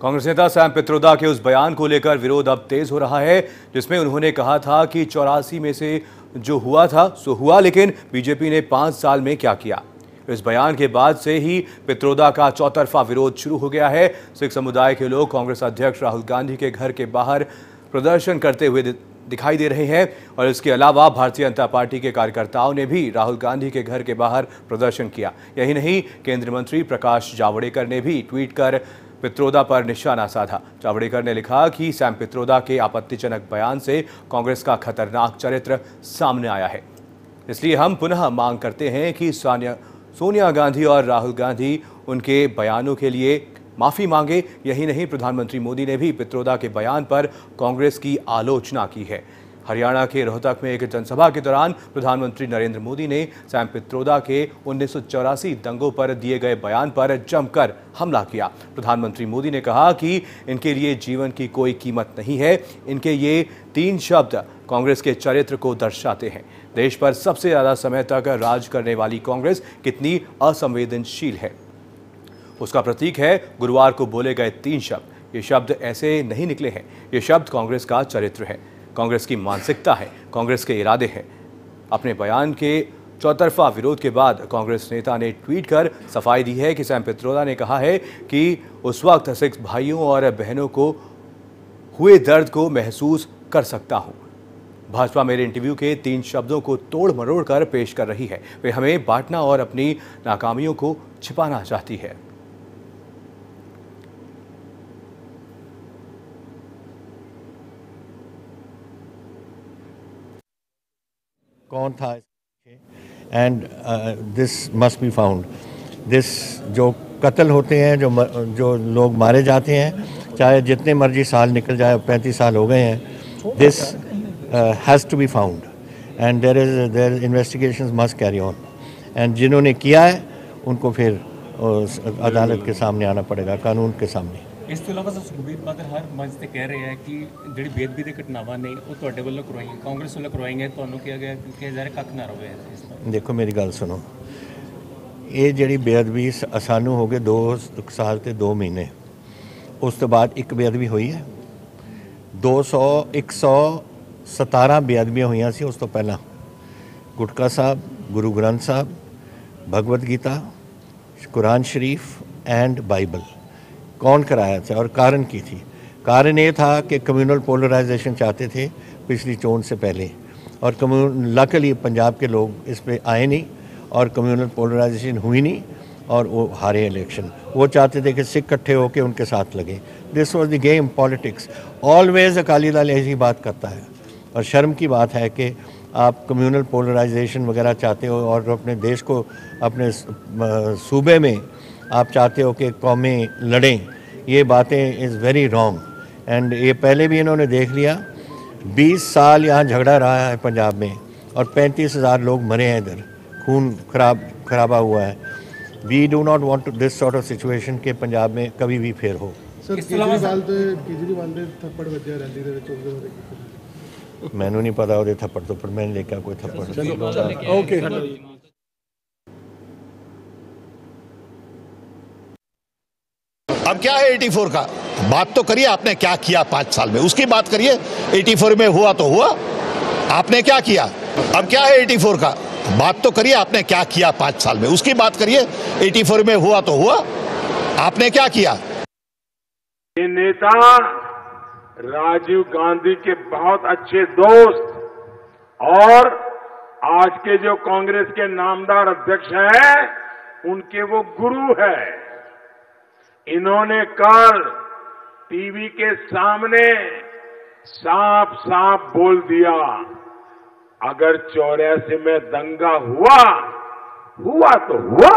कांग्रेस नेता सैम पित्रोदा के उस बयान को लेकर विरोध अब तेज हो रहा है, जिसमें उन्होंने कहा था कि चौरासी में से जो हुआ था, सो हुआ, लेकिन बीजेपी ने पाँच साल में क्या किया? इस बयान के बाद से ही पित्रोदा का चौतरफा विरोध शुरू हो गया है। सिख समुदाय के लोग कांग्रेस अध्यक्ष राहुल गांधी के घर के बाहर प्रदर्शन करते हुए दिखाई दे रहे हैं और इसके अलावा भारतीय जनता पार्टी के कार्यकर्ताओं ने भी राहुल गांधी के घर के बाहर प्रदर्शन किया। यही नहीं, केंद्रीय मंत्री प्रकाश जावड़ेकर ने भी ट्वीट कर पित्रोदा पर निशाना साधा। जावड़ेकर ने लिखा कि सैम पित्रोदा के आपत्तिजनक बयान से कांग्रेस का खतरनाक चरित्र सामने आया है। इसलिए हम पुनः मांग करते हैं कि सोनिया सोनिया गांधी और राहुल गांधी उनके बयानों के लिए माफ़ी मांगे। यही नहीं, प्रधानमंत्री मोदी ने भी पित्रोदा के बयान पर कांग्रेस की आलोचना की है। हरियाणा के रोहतक में एक जनसभा के दौरान प्रधानमंत्री नरेंद्र मोदी ने सैम पित्रोदा के उन्नीस सौ चौरासी दंगों पर दिए गए बयान पर जमकर हमला किया। प्रधानमंत्री मोदी ने कहा कि इनके लिए जीवन की कोई कीमत नहीं है। इनके ये तीन शब्द कांग्रेस के चरित्र को दर्शाते हैं। देश पर सबसे ज़्यादा समय तक राज करने वाली कांग्रेस कितनी असंवेदनशील है। उसका प्रतीक है गुरुवार को बोले गए तीन शब्द। ये शब्द ऐसे नहीं निकले हैं। ये शब्द कांग्रेस का चरित्र है। कांग्रेस की मानसिकता है, कांग्रेस के इरादे हैं। अपने बयान के चौतरफा विरोध के बाद कांग्रेस नेता ने ट्वीट कर सफ़ाई दी है कि सैम पित्रोदा ने कहा है कि उस वक्त सिख भाइयों और बहनों को हुए दर्द को महसूस कर सकता हूँ। भाजपा मेरे इंटरव्यू के तीन शब्दों को तोड़ मरोड़ कर पेश कर रही है। वे हमें बांटना और अपनी नाकामियों को छिपाना चाहती है। कौन था and this must be found this जो कत्ल होते हैं जो जो लोग मारे जाते हैं चाहे जितने मर्ज़ी साल निकल जाए पैंतीस साल हो गए हैं this has to be found and there is there investigation must carry on and जिन्होंने किया है उनको फिर uh, अदालत के सामने आना पड़ेगा कानून के सामने। ਇਸ ਤੋਂ ਇਲਾਵਾ ਸੁਖਬੀਰ ਬਾਦਲ ਹਰ ਮੰਚ ਤੇ ਕਹਿ ਰਿਹਾ ਹੈ ਕਿ ਜਿਹੜੀ ਬੇਦਬੀ ਦੇ ਘਟਨਾਵਾਂ ਨੇ ਉਹ ਤੁਹਾਡੇ ਵੱਲੋਂ ਕਰਵਾਈਆਂ ਕਾਂਗਰਸ ਵੱਲੋਂ ਕਰਵਾਈਆਂ, ਤੁਹਾਨੂੰ ਕਿਹਾ ਗਿਆ ਕਿ ਜ਼ਰਾ ਕੱਖ ਨਾ ਰਵੇ ਦੇਖੋ, ਮੇਰੀ ਗੱਲ ਸੁਣੋ। ਇਹ ਜਿਹੜੀ ਬੇਅਦਬੀ ਸਾਨੂੰ ਹੋ ਗਏ 2 ਸਾਲ ਤੇ 2 ਮਹੀਨੇ। ਉਸ ਤੋਂ ਬਾਅਦ ਇੱਕ ਬੇਅਦਬੀ ਹੋਈ ਹੈ। 200 117 ਬੇਅਦਬੀਆਂ ਹੋਈਆਂ ਸੀ ਉਸ ਤੋਂ ਪਹਿਲਾਂ। Gutka Sahib, Guru Granth Sahib, Bhagavad Gita, Quran Sharif and Bible. कौन कराया था और कारण की थी। कारण ये था कि कम्युनल पोलराइजेशन चाहते थे पिछली चोन से पहले और कम्यून लकली पंजाब के लोग इस पर आए नहीं और कम्युनल पोलराइजेशन हुई नहीं और वो हारे इलेक्शन वो चाहते थे कि सिख इकट्ठे होकर उनके साथ लगे। This was the game politics always Akali Dal ऐसी बात करता है। और शर्म की बात है कि आप कम्युनल पोलराइजेशन वगैरह चाहते हो और अपने देश को, अपने सूबे में आप चाहते हो कि कौमें लड़ें ये बातें इज़ वेरी रॉन्ग एंड ये पहले भी इन्होंने देख लिया 20 साल यहाँ झगड़ा रहा है पंजाब में और पैंतीस हज़ार लोग मरे हैं इधर खून खराब खराबा हुआ है we do not want to this sort of situation के पंजाब में कभी भी फेर हो ਸਰ ਕੇਜਰੀਵਾਲ ਤੇ ਕੇਜਰੀਵਾਲ ਦੇ ਥੱਪੜ ਵੱਜਿਆ ਰੈਲੀ ਦੇ ਵਿੱਚ ਉਹਦੇ ਬਾਰੇ ਮੈਨੂੰ ਨਹੀਂ ਪਤਾ ਉਹਦੇ ਥੱਪੜ ਤੋਂ ਪਰ ਮੈਂ ਲੇਕਿਆ ਕੋਈ ਥੱਪੜ ਓਕੇ अब क्या है 84 का? बात तो करिए आपने क्या किया पाँच साल में। उसकी बात करिए 84 में हुआ तो हुआ। आपने क्या किया? अब क्या है 84 का? बात तो करिए आपने क्या किया पाँच साल में। उसकी बात करिए 84 में हुआ तो हुआ। आपने क्या किया? ये नेता राजीव गांधी के बहुत अच्छे दोस्त और आज के जो कांग्रेस के नामदार अध्यक्ष हैं, उनके वो गुरु है। इन्होंने कल टीवी के सामने साफ़ साफ़ बोल दिया, अगर चौरासी में दंगा हुआ हुआ तो हुआ।